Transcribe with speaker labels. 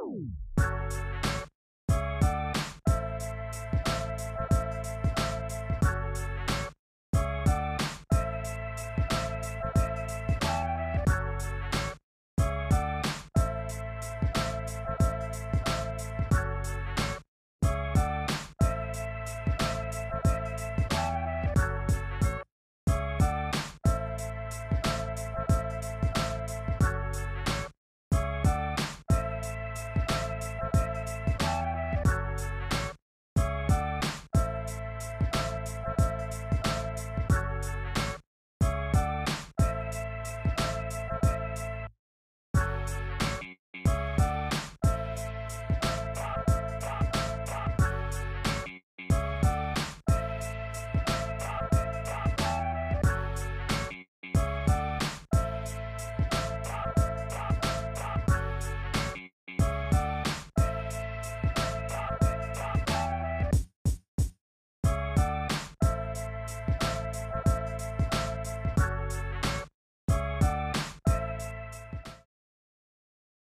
Speaker 1: Woo!